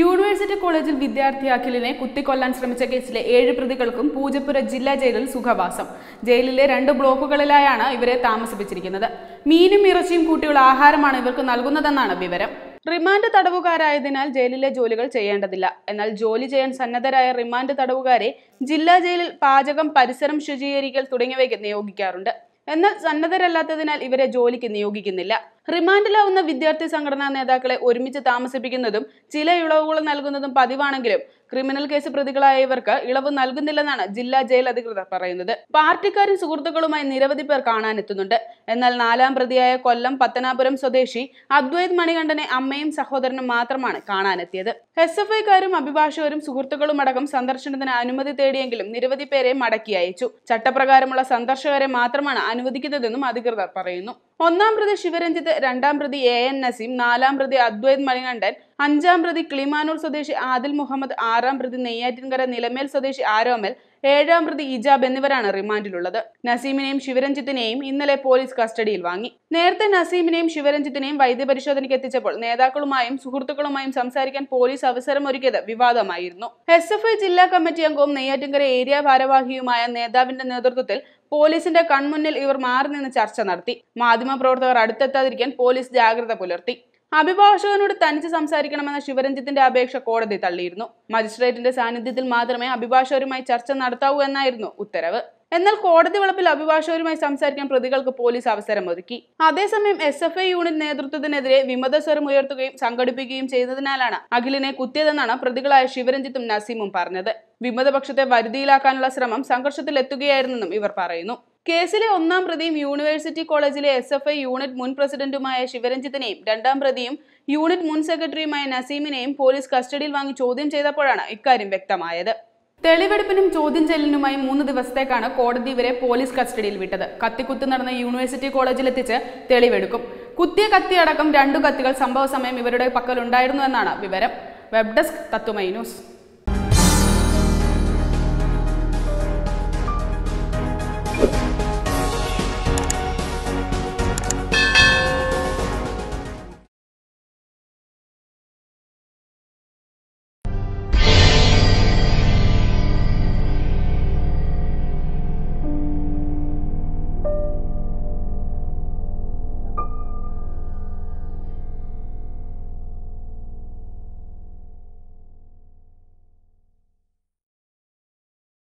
University കോളേജിൽ വിദ്യാർത്ഥി അഖിലിനെ കുത്തിക്കൊല്ലാൻ ശ്രമിച്ച കേസിലെ ഏഴ് പ്രതികൾക്കും പൂജപ്പുര ജില്ലാ ജയിലിൽ സുഖവാസം. ജയിലിലെ രണ്ട് ബ്ലോക്കുകളിലായാണ് ഇവരെ താമസിപ്പിച്ചിരിക്കുന്നത്. മീനും ഇറച്ചിയും കൂട്ടിയുള്ള ആഹാരമാണ് ഇവർക്ക് നൽകുന്നതെന്നാണ് വിവരം. റിമാൻഡ് തടവുകാരായതിനാൽ ജയിലിലെ ജോലികൾ ചെയ്യേണ്ടതില്ല. എന്നാൽ ജോലി ചെയ്യാൻ സന്നദ്ധരായ റിമാൻഡ് തടവുകാരെ ജില്ലാ ജയിലിൽ പാചകം പരിസരം ശുചീകരിക്കൽ തുടങ്ങിയവയ്ക്ക് നിയോഗിക്കാറുണ്ട്. എന്നാൽ സന്നദ്ധരല്ലാത്തതിനാൽ ഇവരെ ജോലിക്ക് നിയോഗിക്കുന്നില്ല. റിമാൻഡിലാവുന്ന വിദ്യാർത്ഥി സംഘടനാ നേതാക്കളെ ഒരുമിച്ച് താമസിപ്പിക്കുന്നതും ചില ഇളവുകൾ നൽകുന്നതും പതിവാണെങ്കിലും ക്രിമിനൽ കേസ് പ്രതികളായ ഇവർക്ക് ഇളവ് നൽകുന്നില്ലെന്നാണ് ജില്ലാ ജയിൽ അധികൃതർ പറയുന്നത്. പാർട്ടിക്കാരും സുഹൃത്തുക്കളുമായി നിരവധി പേർ കാണാനെത്തുന്നുണ്ട്. എന്നാൽ നാലാം പ്രതിയായ കൊല്ലം പത്തനാപുരം സ്വദേശി അദ്വൈത് മണികണ്ഠനെ അമ്മയും സഹോദരനും മാത്രമാണ് കാണാനെത്തിയത്. എസ് എഫ് ഐക്കാരും അഭിഭാഷകരും സുഹൃത്തുക്കളും അടക്കം സന്ദർശനത്തിന് അനുമതി തേടിയെങ്കിലും നിരവധി പേരെ മടക്കി അയച്ചു. ചട്ടപ്രകാരമുള്ള സന്ദർശകരെ മാത്രമാണ് അനുവദിക്കുന്നതെന്നും അധികൃതർ പറയുന്നു. ഒന്നാം പ്രതി ശിവരഞ്ജിത്ത് രണ്ടാം പ്രതി എ എൻ നസീം നാലാം പ്രതി അദ്വൈത് മണികണ്ഠൻ അഞ്ചാം പ്രതി കിളിമാനൂർ സ്വദേശി ആദിൽ മുഹമ്മദ് ആറാം പ്രതി നെയ്യാറ്റിൻകര നിലമേൽ സ്വദേശി ആരോമൽ ഏഴാം പ്രതി ഇജാബ് എന്നിവരാണ് റിമാൻഡിലുള്ളത്. നസീമിനെയും ശിവരഞ്ജിത്തിനെയും ഇന്നലെ പോലീസ് കസ്റ്റഡിയിൽ വാങ്ങി. നേരത്തെ നസീമിനെയും ശിവരഞ്ജിത്തിനെയും വൈദ്യപരിശോധനയ്ക്ക് എത്തിച്ചപ്പോൾ നേതാക്കളുമായും സുഹൃത്തുക്കളുമായും സംസാരിക്കാൻ പോലീസ് അവസരമൊരുക്കിയത് വിവാദമായിരുന്നു. എസ് എഫ് ഐ ജില്ലാ കമ്മിറ്റി അംഗവും നെയ്യാറ്റിൻകര ഏരിയ ഭാരവാഹിയുമായ നേതാവിന്റെ നേതൃത്വത്തിൽ പോലീസിന്റെ കൺമുന്നിൽ ഇവർ മാറി നിന്ന് ചർച്ച നടത്തി. മാധ്യമപ്രവർത്തകർ അടുത്തെത്താതിരിക്കാൻ പോലീസ് ജാഗ്രത പുലർത്തി. അഭിഭാഷകനോട് തനിച്ച് സംസാരിക്കണമെന്ന ശിവരഞ്ജിത്തിന്റെ അപേക്ഷ കോടതി തള്ളിയിരുന്നു. മജിസ്ട്രേറ്റിന്റെ സാന്നിധ്യത്തിൽ മാത്രമേ അഭിഭാഷകരുമായി ചർച്ച നടത്താവൂ എന്നായിരുന്നു ഉത്തരവ്. എന്നാൽ കോടതി വളപ്പിൽ അഭിഭാഷകരുമായി സംസാരിക്കാൻ പ്രതികൾക്ക് പോലീസ് അവസരം ഒരുക്കി. അതേസമയം എസ് എഫ് ഐ യൂണിറ്റ് നേതൃത്വത്തിനെതിരെ വിമതസ്വരം ഉയർത്തുകയും സംഘടിപ്പിക്കുകയും ചെയ്തതിനാലാണ് അഖിലിനെ കുത്തിയതെന്നാണ് പ്രതികളായ ശിവരഞ്ജിത്തും നസീമും പറഞ്ഞത്. വിമതപക്ഷത്തെ വരുതിയിലാക്കാനുള്ള ശ്രമം സംഘർഷത്തിലെത്തുകയായിരുന്നെന്നും ഇവർ പറയുന്നു. കേസിലെ ഒന്നാം പ്രതിയും യൂണിവേഴ്സിറ്റി കോളേജിലെ എസ് എഫ് ഐ യൂണിറ്റ് മുൻ പ്രസിഡന്റുമായ ശിവരഞ്ജിത്തിനെയും രണ്ടാം പ്രതിയും യൂണിറ്റ് മുൻ സെക്രട്ടറിയുമായ നസീമിനെയും പോലീസ് കസ്റ്റഡിയിൽ വാങ്ങി ചോദ്യം ചെയ്തപ്പോഴാണ് ഇക്കാര്യം വ്യക്തമായത്. തെളിവെടുപ്പിനും ചോദ്യം ചെയ്യലിനുമായി മൂന്ന് ദിവസത്തേക്കാണ് കോടതി ഇവരെ പോലീസ് കസ്റ്റഡിയിൽ വിട്ടത്. കത്തിക്കുത്ത് നടന്ന യൂണിവേഴ്സിറ്റി കോളേജിലെത്തിച്ച് തെളിവെടുക്കും. കുത്തിയ കത്തി അടക്കം രണ്ടു കത്തികൾ സംഭവ സമയം ഇവരുടെ പക്കലുണ്ടായിരുന്നു എന്നാണ് വിവരം. Web desk Tatwamayi news.